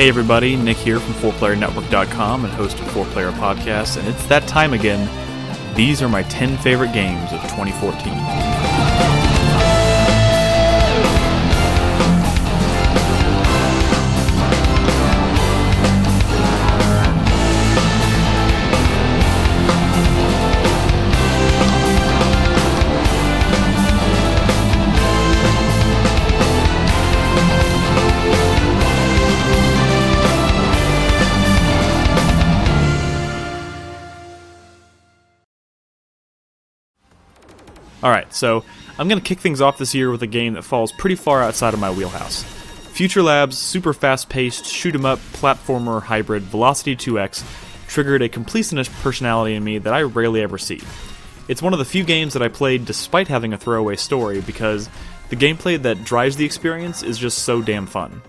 Hey everybody, Nick here from 4playernetwork.com and host of 4Player Podcast, and it's that time again. These are my 10 favorite games of 2014. Alright, so I'm going to kick things off this year with a game that falls pretty far outside of my wheelhouse. FuturLab's super fast paced, shoot 'em up, platformer hybrid Velocity 2X triggered a completionist personality in me that I rarely ever see. It's one of the few games that I played despite having a throwaway story because the gameplay that drives the experience is just so damn fun.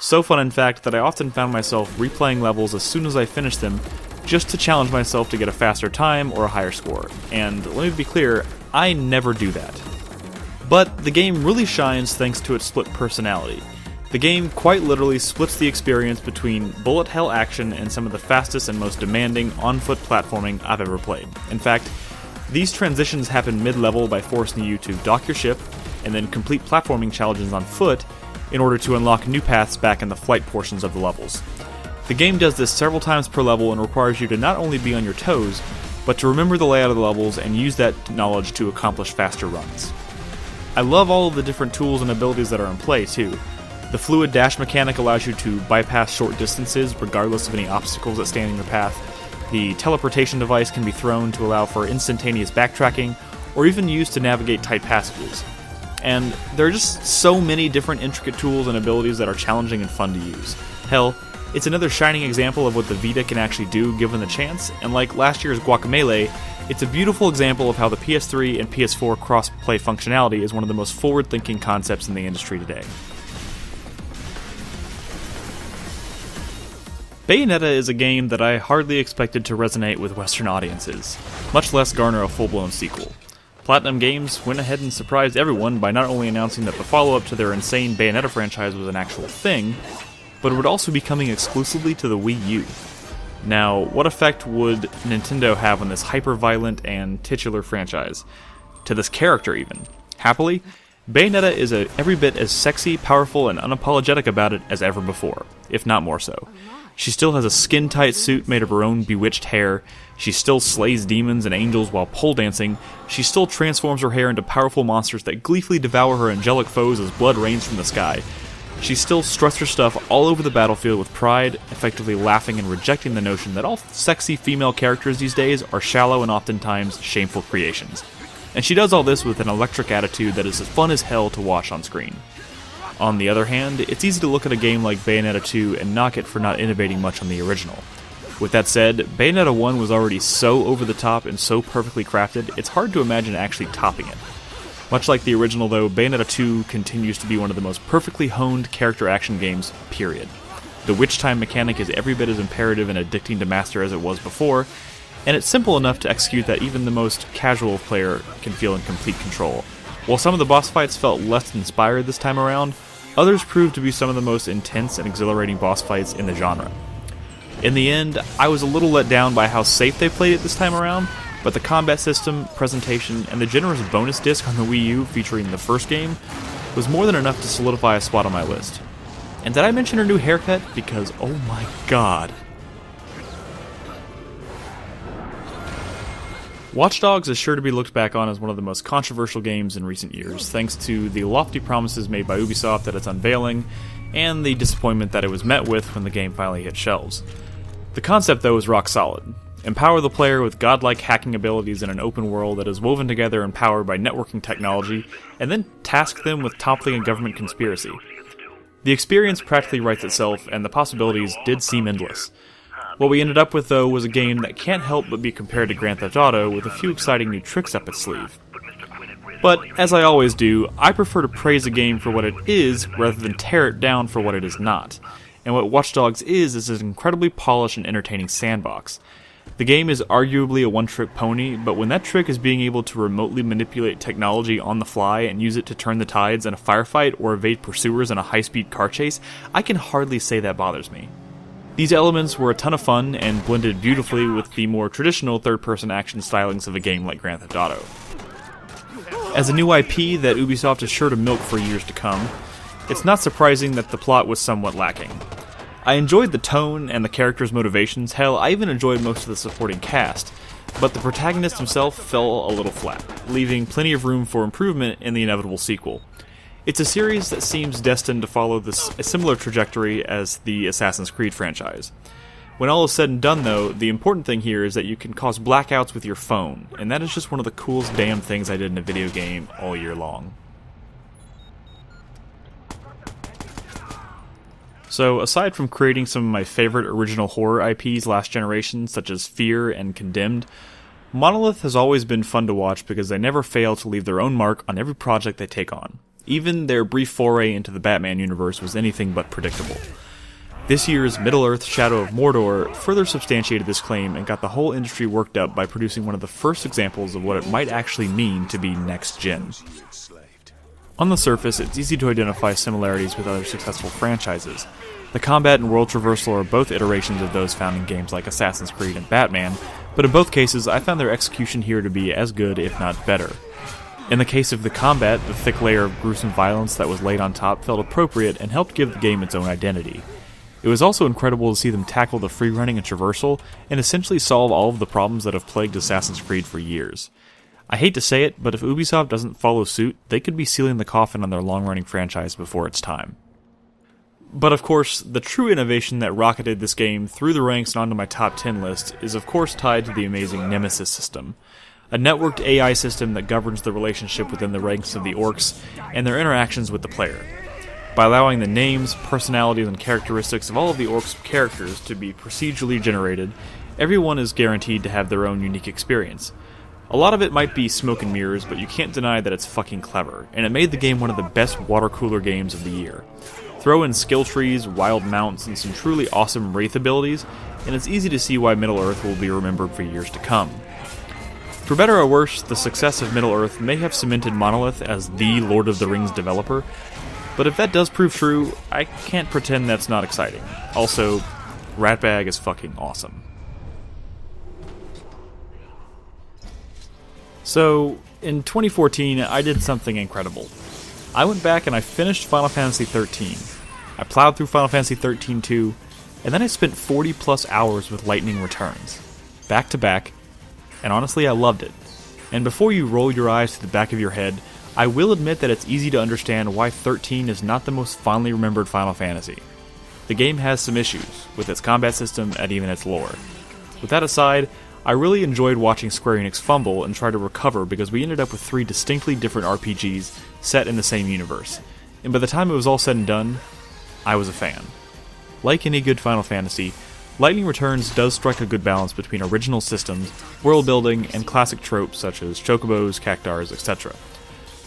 So fun, in fact, that I often found myself replaying levels as soon as I finished them just to challenge myself to get a faster time or a higher score. And let me be clear, I never do that. But the game really shines thanks to its split personality. The game quite literally splits the experience between bullet hell action and some of the fastest and most demanding on foot platforming I've ever played. In fact, these transitions happen mid level by forcing you to dock your ship and then complete platforming challenges on foot in order to unlock new paths back in the flight portions of the levels. The game does this several times per level and requires you to not only be on your toes, but to remember the layout of the levels and use that knowledge to accomplish faster runs. I love all of the different tools and abilities that are in play, too. The fluid dash mechanic allows you to bypass short distances regardless of any obstacles that stand in your path. The teleportation device can be thrown to allow for instantaneous backtracking, or even used to navigate tight passages. And there are just so many different intricate tools and abilities that are challenging and fun to use. Hell, it's another shining example of what the Vita can actually do given the chance, and like last year's Guacamelee, it's a beautiful example of how the PS3 and PS4 cross-play functionality is one of the most forward-thinking concepts in the industry today. Bayonetta is a game that I hardly expected to resonate with Western audiences, much less garner a full blown sequel. Platinum Games went ahead and surprised everyone by not only announcing that the follow up to their insane Bayonetta franchise was an actual thing, but it would also be coming exclusively to the Wii U. Now, what effect would Nintendo have on this hyper violent and titular franchise? To this character, even? Happily, Bayonetta is a, every bit as sexy, powerful, and unapologetic about it as ever before, if not more so. She still has a skin tight suit made of her own bewitched hair. She still slays demons and angels while pole dancing. She still transforms her hair into powerful monsters that gleefully devour her angelic foes as blood rains from the sky. She still struts her stuff all over the battlefield with pride, effectively laughing and rejecting the notion that all sexy female characters these days are shallow and oftentimes shameful creations. And she does all this with an electric attitude that is as fun as hell to watch on screen. On the other hand, it's easy to look at a game like Bayonetta 2 and knock it for not innovating much on the original. With that said, Bayonetta 1 was already so over the top and so perfectly crafted, it's hard to imagine actually topping it. Much like the original, though, Bayonetta 2 continues to be one of the most perfectly honed character action games, period. The witch time mechanic is every bit as imperative and addicting to master as it was before, and it's simple enough to execute that even the most casual player can feel in complete control. While some of the boss fights felt less inspired this time around, others proved to be some of the most intense and exhilarating boss fights in the genre. In the end, I was a little let down by how safe they played it this time around, but the combat system, presentation, and the generous bonus disc on the Wii U featuring the first game was more than enough to solidify a spot on my list. And did I mention her new haircut? Because, oh my god. Watch Dogs is sure to be looked back on as one of the most controversial games in recent years, thanks to the lofty promises made by Ubisoft at its unveiling, and the disappointment that it was met with when the game finally hit shelves. The concept, though, is rock solid. Empower the player with godlike hacking abilities in an open world that is woven together and powered by networking technology, and then task them with toppling a government conspiracy. The experience practically writes itself, and the possibilities did seem endless. What we ended up with, though, was a game that can't help but be compared to Grand Theft Auto with a few exciting new tricks up its sleeve. But, as I always do, I prefer to praise a game for what it is rather than tear it down for what it is not. And what Watch Dogs is is an incredibly polished and entertaining sandbox. The game is arguably a one trick pony, but when that trick is being able to remotely manipulate technology on the fly and use it to turn the tides in a firefight or evade pursuers in a high speed car chase, I can hardly say that bothers me. These elements were a ton of fun and blended beautifully with the more traditional third person action stylings of a game like Grand Theft Auto. As a new IP that Ubisoft is sure to milk for years to come, it's not surprising that the plot was somewhat lacking. I enjoyed the tone and the characters' motivations, hell, I even enjoyed most of the supporting cast, but the protagonist himself fell a little flat, leaving plenty of room for improvement in the inevitable sequel. It's a series that seems destined to follow this, a similar trajectory as the Assassin's Creed franchise. When all is said and done, though, the important thing here is that you can cause blackouts with your phone, and that is just one of the coolest damn things I did in a video game all year long. So, aside from creating some of my favorite original horror IPs last generation, such as Fear and Condemned, Monolith has always been fun to watch because they never fail to leave their own mark on every project they take on. Even their brief foray into the Batman universe was anything but predictable. This year's Middle Earth Shadow of Mordor further substantiated this claim and got the whole industry worked up by producing one of the first examples of what it might actually mean to be next gen. On the surface, it's easy to identify similarities with other successful franchises. The combat and world traversal are both iterations of those found in games like Assassin's Creed and Batman, but in both cases, I found their execution here to be as good, if not better. In the case of the combat, the thick layer of gruesome violence that was laid on top felt appropriate and helped give the game its own identity. It was also incredible to see them tackle the free running and traversal and essentially solve all of the problems that have plagued Assassin's Creed for years. I hate to say it, but if Ubisoft doesn't follow suit, they could be sealing the coffin on their long running franchise before it's time. But of course, the true innovation that rocketed this game through the ranks and onto my top 10 list is of course tied to the amazing Nemesis system, a networked AI system that governs the relationship within the ranks of the orcs and their interactions with the player. By allowing the names, personalities, and characteristics of all of the orcs' characters to be procedurally generated, everyone is guaranteed to have their own unique experience, a lot of it might be smoke and mirrors, but you can't deny that it's fucking clever, and it made the game one of the best water cooler games of the year. Throw in skill trees, wild mounts, and some truly awesome Wraith abilities, and it's easy to see why Middle Earth will be remembered for years to come. For better or worse, the success of Middle Earth may have cemented Monolith as the Lord of the Rings developer, but if that does prove true, I can't pretend that's not exciting. Also, Ratbag is fucking awesome. So, in 2014, I did something incredible. I went back and I finished Final Fantasy XIII. I plowed through Final Fantasy XIII 2, and then I spent 40 plus hours with Lightning Returns, back to back, and honestly, I loved it. And before you roll your eyes to the back of your head, I will admit that it's easy to understand why 13 is not the most fondly remembered Final Fantasy. The game has some issues, with its combat system and even its lore. With that aside, I really enjoyed watching Square Enix fumble and try to recover because we ended up with three distinctly different RPGs set in the same universe. And by the time it was all said and done, I was a fan. Like any good Final Fantasy, Lightning Returns does strike a good balance between original systems, world building, and classic tropes such as chocobos, cactuars, etc.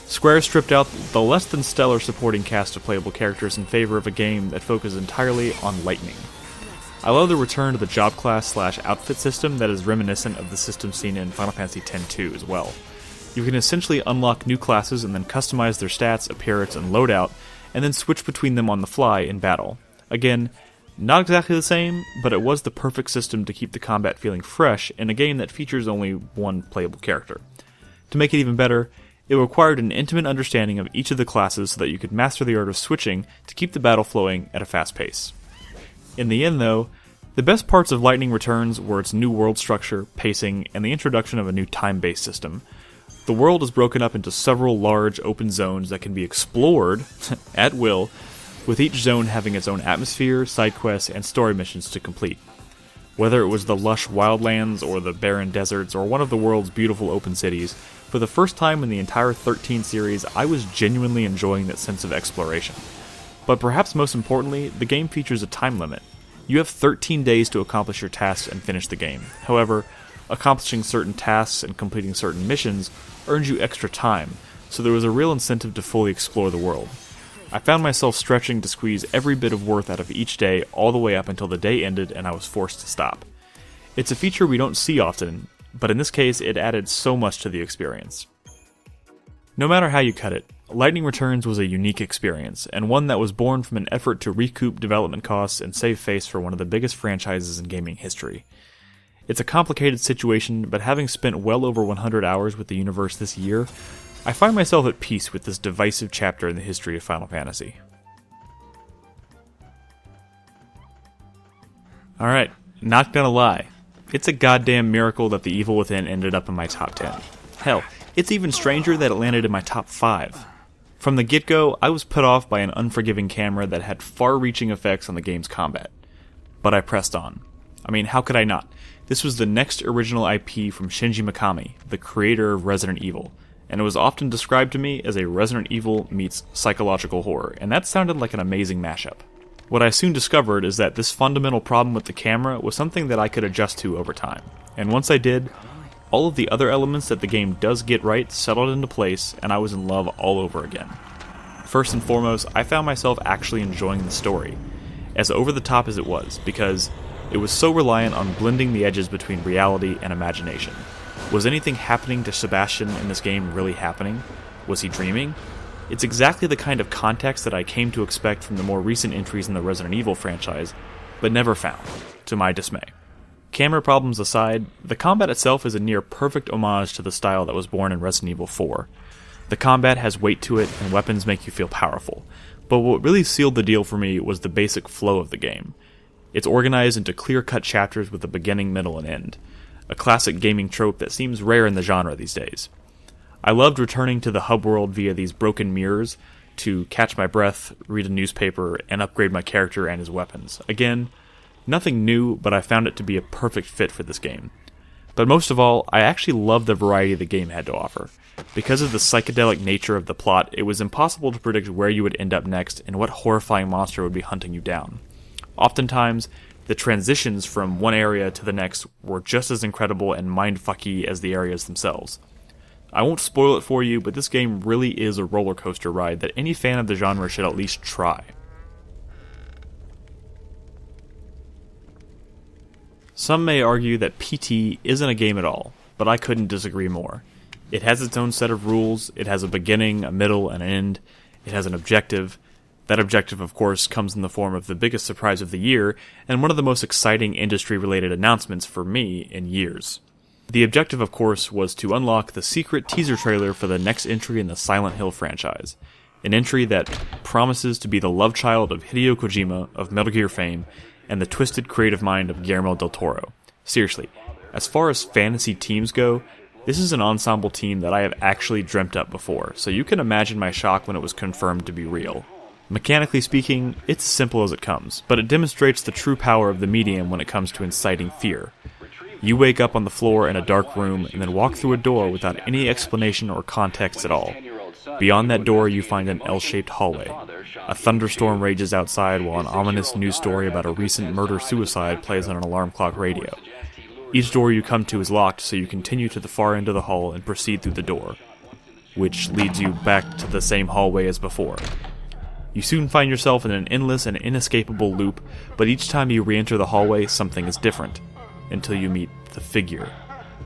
Square stripped out the less than stellar supporting cast of playable characters in favor of a game that focuses entirely on lightning. I love the return to the job class slash outfit system that is reminiscent of the system seen in Final Fantasy X-2 as well. You can essentially unlock new classes and then customize their stats, appearance, and loadout, and then switch between them on the fly in battle. Again, not exactly the same, but it was the perfect system to keep the combat feeling fresh in a game that features only one playable character. To make it even better, it required an intimate understanding of each of the classes so that you could master the art of switching to keep the battle flowing at a fast pace. In the end, though, the best parts of Lightning Returns were its new world structure, pacing, and the introduction of a new time based system. The world is broken up into several large open zones that can be explored at will, with each zone having its own atmosphere, side quests, and story missions to complete. Whether it was the lush wildlands or the barren deserts or one of the world's beautiful open cities, for the first time in the entire 13 series, I was genuinely enjoying that sense of exploration. But perhaps most importantly, the game features a time limit. You have 13 days to accomplish your tasks and finish the game. However, accomplishing certain tasks and completing certain missions earns you extra time, so there was a real incentive to fully explore the world. I found myself stretching to squeeze every bit of worth out of each day all the way up until the day ended and I was forced to stop. It's a feature we don't see often, but in this case, it added so much to the experience. No matter how you cut it, Lightning Returns was a unique experience, and one that was born from an effort to recoup development costs and save face for one of the biggest franchises in gaming history. It's a complicated situation, but having spent well over 100 hours with the universe this year, I find myself at peace with this divisive chapter in the history of Final Fantasy. Alright, not gonna lie. It's a goddamn miracle that The Evil Within ended up in my top 10. Hell, it's even stranger that it landed in my top 5. From the get go, I was put off by an unforgiving camera that had far reaching effects on the game's combat. But I pressed on. I mean, how could I not? This was the next original IP from Shinji Mikami, the creator of Resident Evil, and it was often described to me as a Resident Evil meets psychological horror, and that sounded like an amazing mashup. What I soon discovered is that this fundamental problem with the camera was something that I could adjust to over time, and once I did, all of the other elements that the game does get right settled into place, and I was in love all over again. First and foremost, I found myself actually enjoying the story, as over the top as it was, because it was so reliant on blending the edges between reality and imagination. Was anything happening to Sebastian in this game really happening? Was he dreaming? It's exactly the kind of context that I came to expect from the more recent entries in the Resident Evil franchise, but never found, to my dismay. Camera problems aside, the combat itself is a near perfect homage to the style that was born in Resident Evil 4. The combat has weight to it, and weapons make you feel powerful. But what really sealed the deal for me was the basic flow of the game. It's organized into clear cut chapters with a beginning, middle, and end, a classic gaming trope that seems rare in the genre these days. I loved returning to the hub world via these broken mirrors to catch my breath, read a newspaper, and upgrade my character and his weapons. Again, nothing new, but I found it to be a perfect fit for this game. But most of all, I actually loved the variety the game had to offer. Because of the psychedelic nature of the plot, it was impossible to predict where you would end up next and what horrifying monster would be hunting you down. Oftentimes, the transitions from one area to the next were just as incredible and mindfucky as the areas themselves. I won't spoil it for you, but this game really is a roller coaster ride that any fan of the genre should at least try. Some may argue that PT isn't a game at all, but I couldn't disagree more. It has its own set of rules, it has a beginning, a middle, and an end, it has an objective, that objective, of course, comes in the form of the biggest surprise of the year and one of the most exciting industry related announcements for me in years. The objective, of course, was to unlock the secret teaser trailer for the next entry in the Silent Hill franchise. An entry that promises to be the love child of Hideo Kojima of Metal Gear fame and the twisted creative mind of Guillermo del Toro. Seriously, as far as fantasy teams go, this is an ensemble team that I have actually dreamt up before, so you can imagine my shock when it was confirmed to be real. Mechanically speaking, it's as simple as it comes, but it demonstrates the true power of the medium when it comes to inciting fear. You wake up on the floor in a dark room and then walk through a door without any explanation or context at all. Beyond that door, you find an L shaped hallway. A thunderstorm rages outside while an ominous news story about a recent murder suicide plays on an alarm clock radio. Each door you come to is locked, so you continue to the far end of the hall and proceed through the door, which leads you back to the same hallway as before. You soon find yourself in an endless and inescapable loop, but each time you re enter the hallway, something is different, until you meet the figure.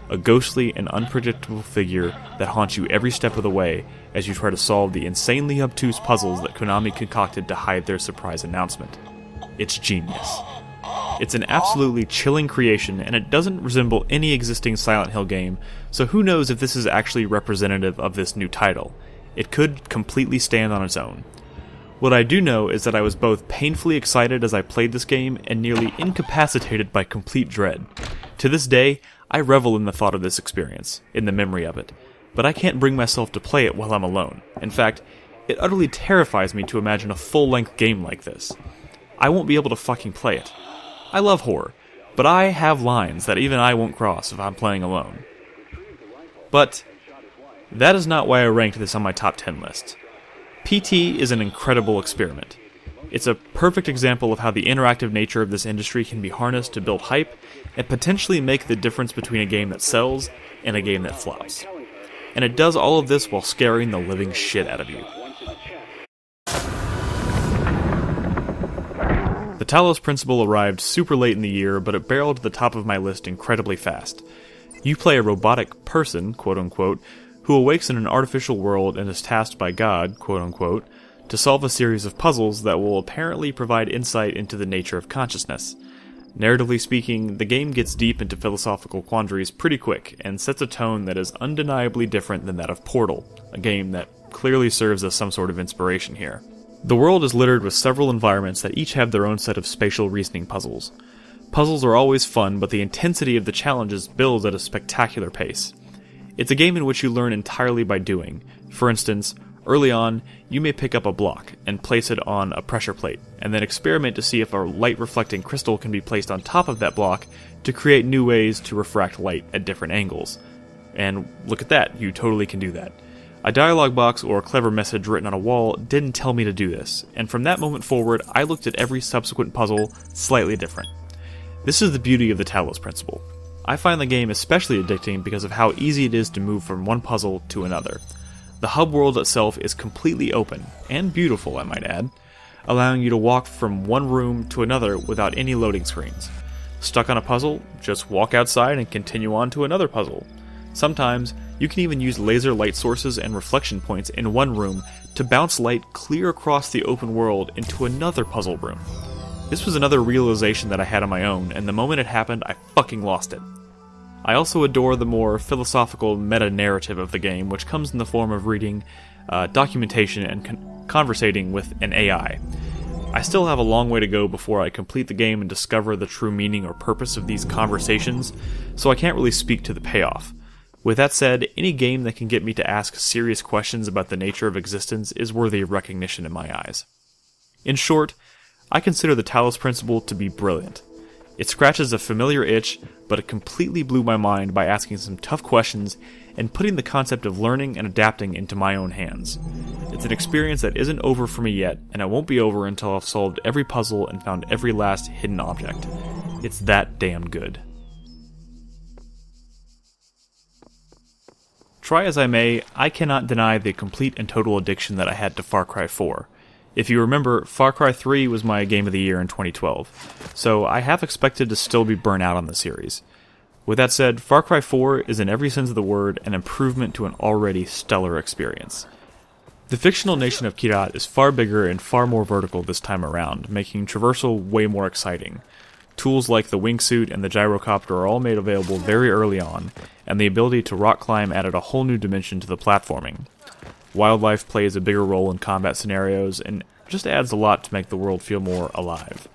A ghostly and unpredictable figure that haunts you every step of the way as you try to solve the insanely obtuse puzzles that Konami concocted to hide their surprise announcement. It's genius. It's an absolutely chilling creation, and it doesn't resemble any existing Silent Hill game, so who knows if this is actually representative of this new title. It could completely stand on its own. What I do know is that I was both painfully excited as I played this game and nearly incapacitated by complete dread. To this day, I revel in the thought of this experience, in the memory of it, but I can't bring myself to play it while I'm alone. In fact, it utterly terrifies me to imagine a full length game like this. I won't be able to fucking play it. I love horror, but I have lines that even I won't cross if I'm playing alone. But that is not why I ranked this on my top 10 list. PT is an incredible experiment. It's a perfect example of how the interactive nature of this industry can be harnessed to build hype and potentially make the difference between a game that sells and a game that flops. And it does all of this while scaring the living shit out of you. The Talos Principle arrived super late in the year, but it barreled to the top of my list incredibly fast. You play a robotic person, quote unquote, who awakes in an artificial world and is tasked by God, quote unquote, to solve a series of puzzles that will apparently provide insight into the nature of consciousness. Narratively speaking, the game gets deep into philosophical quandaries pretty quick and sets a tone that is undeniably different than that of Portal, a game that clearly serves as some sort of inspiration here. The world is littered with several environments that each have their own set of spatial reasoning puzzles. Puzzles are always fun, but the intensity of the challenges builds at a spectacular pace. It's a game in which you learn entirely by doing. For instance, early on, you may pick up a block and place it on a pressure plate, and then experiment to see if a light reflecting crystal can be placed on top of that block to create new ways to refract light at different angles. And look at that, you totally can do that. A dialog box or a clever message written on a wall didn't tell me to do this, and from that moment forward, I looked at every subsequent puzzle slightly different. This is the beauty of the Talos principle. I find the game especially addicting because of how easy it is to move from one puzzle to another. The hub world itself is completely open, and beautiful, I might add, allowing you to walk from one room to another without any loading screens. Stuck on a puzzle, just walk outside and continue on to another puzzle. Sometimes, you can even use laser light sources and reflection points in one room to bounce light clear across the open world into another puzzle room. This was another realization that I had on my own, and the moment it happened, I fucking lost it. I also adore the more philosophical meta narrative of the game, which comes in the form of reading uh, documentation and con- conversating with an AI. I still have a long way to go before I complete the game and discover the true meaning or purpose of these conversations, so I can't really speak to the payoff. With that said, any game that can get me to ask serious questions about the nature of existence is worthy of recognition in my eyes. In short, I consider the Talos Principle to be brilliant. It scratches a familiar itch, but it completely blew my mind by asking some tough questions and putting the concept of learning and adapting into my own hands. It's an experience that isn't over for me yet, and it won't be over until I've solved every puzzle and found every last hidden object. It's that damn good. Try as I may, I cannot deny the complete and total addiction that I had to Far Cry 4. If you remember, Far Cry 3 was my game of the year in 2012, so I half expected to still be burnt out on the series. With that said, Far Cry 4 is in every sense of the word an improvement to an already stellar experience. The fictional nation of Kyrat is far bigger and far more vertical this time around, making traversal way more exciting. Tools like the wingsuit and the gyrocopter are all made available very early on, and the ability to rock climb added a whole new dimension to the platforming. Wildlife plays a bigger role in combat scenarios and just adds a lot to make the world feel more alive.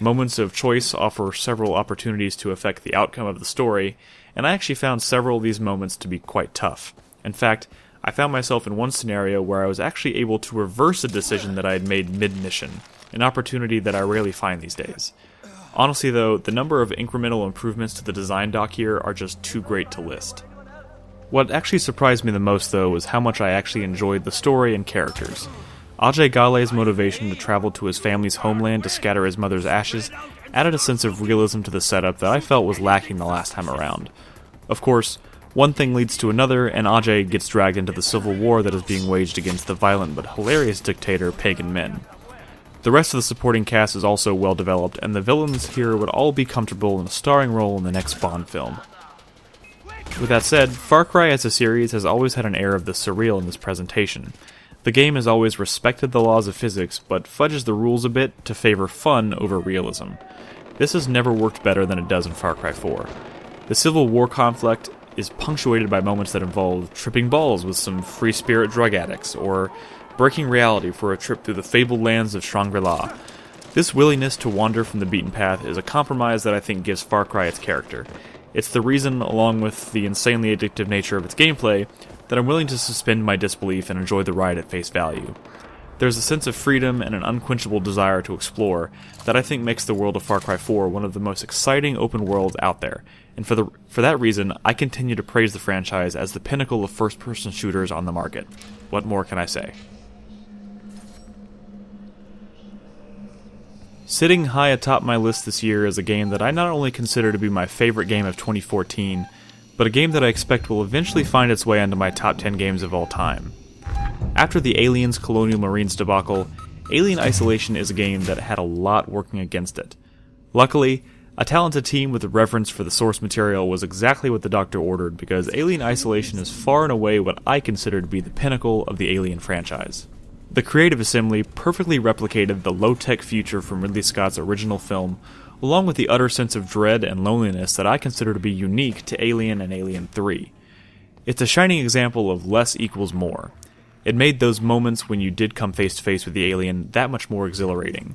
Moments of choice offer several opportunities to affect the outcome of the story, and I actually found several of these moments to be quite tough. In fact, I found myself in one scenario where I was actually able to reverse a decision that I had made mid mission, an opportunity that I rarely find these days. Honestly, though, the number of incremental improvements to the design dock here are just too great to list. What actually surprised me the most, though, was how much I actually enjoyed the story and characters. Ajay Ghale's motivation to travel to his family's homeland to scatter his mother's ashes added a sense of realism to the setup that I felt was lacking the last time around. Of course, one thing leads to another, and Ajay gets dragged into the civil war that is being waged against the violent but hilarious dictator Pagan Min. The rest of the supporting cast is also well developed, and the villains here would all be comfortable in a starring role in the next Bond film. With that said, Far Cry as a series has always had an air of the surreal in this presentation. The game has always respected the laws of physics, but fudges the rules a bit to favor fun over realism. This has never worked better than it does in Far Cry 4. The Civil War conflict is punctuated by moments that involve tripping balls with some free spirit drug addicts, or breaking reality for a trip through the fabled lands of Shangri La. This willingness to wander from the beaten path is a compromise that I think gives Far Cry its character. It's the reason, along with the insanely addictive nature of its gameplay, that I'm willing to suspend my disbelief and enjoy the ride at face value. There's a sense of freedom and an unquenchable desire to explore that I think makes the world of Far Cry 4 one of the most exciting open worlds out there, and for, the, for that reason, I continue to praise the franchise as the pinnacle of first person shooters on the market. What more can I say? Sitting high atop my list this year is a game that I not only consider to be my favorite game of 2014, but a game that I expect will eventually find its way onto my top 10 games of all time. After the Aliens Colonial Marines debacle, Alien Isolation is a game that had a lot working against it. Luckily, a talented team with a reverence for the source material was exactly what the Doctor ordered because Alien Isolation is far and away what I consider to be the pinnacle of the Alien franchise. The creative assembly perfectly replicated the low tech future from Ridley Scott's original film, along with the utter sense of dread and loneliness that I consider to be unique to Alien and Alien 3. It's a shining example of less equals more. It made those moments when you did come face to face with the alien that much more exhilarating.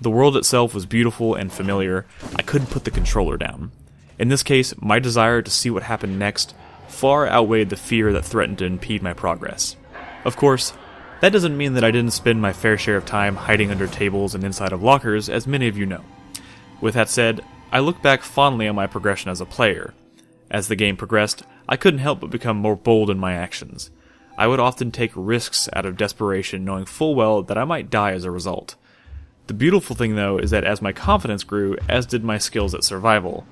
The world itself was beautiful and familiar. I couldn't put the controller down. In this case, my desire to see what happened next far outweighed the fear that threatened to impede my progress. Of course, that doesn't mean that I didn't spend my fair share of time hiding under tables and inside of lockers, as many of you know. With that said, I look back fondly on my progression as a player. As the game progressed, I couldn't help but become more bold in my actions. I would often take risks out of desperation, knowing full well that I might die as a result. The beautiful thing, though, is that as my confidence grew, as did my skills at survival.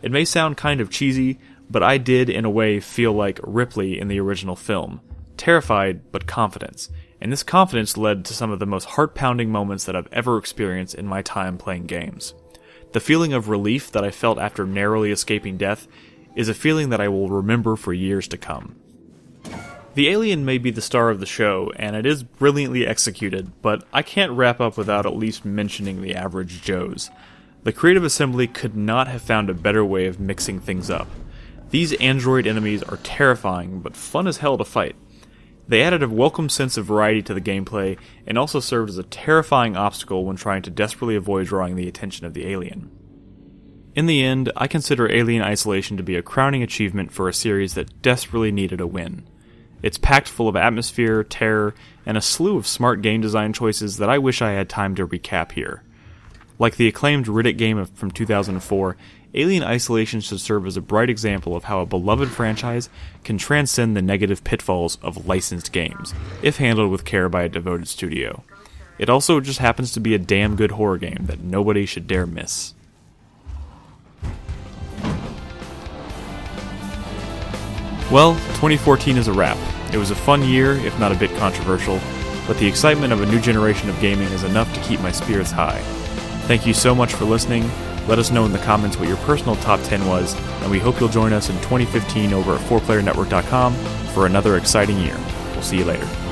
It may sound kind of cheesy, but I did, in a way, feel like Ripley in the original film terrified, but confident. And this confidence led to some of the most heart pounding moments that I've ever experienced in my time playing games. The feeling of relief that I felt after narrowly escaping death is a feeling that I will remember for years to come. The alien may be the star of the show, and it is brilliantly executed, but I can't wrap up without at least mentioning the average Joes. The creative assembly could not have found a better way of mixing things up. These android enemies are terrifying, but fun as hell to fight. They added a welcome sense of variety to the gameplay, and also served as a terrifying obstacle when trying to desperately avoid drawing the attention of the alien. In the end, I consider Alien Isolation to be a crowning achievement for a series that desperately needed a win. It's packed full of atmosphere, terror, and a slew of smart game design choices that I wish I had time to recap here. Like the acclaimed Riddick game from 2004, Alien Isolation should serve as a bright example of how a beloved franchise can transcend the negative pitfalls of licensed games, if handled with care by a devoted studio. It also just happens to be a damn good horror game that nobody should dare miss. Well, 2014 is a wrap. It was a fun year, if not a bit controversial, but the excitement of a new generation of gaming is enough to keep my spirits high. Thank you so much for listening. Let us know in the comments what your personal top 10 was, and we hope you'll join us in 2015 over at 4playernetwork.com for another exciting year. We'll see you later.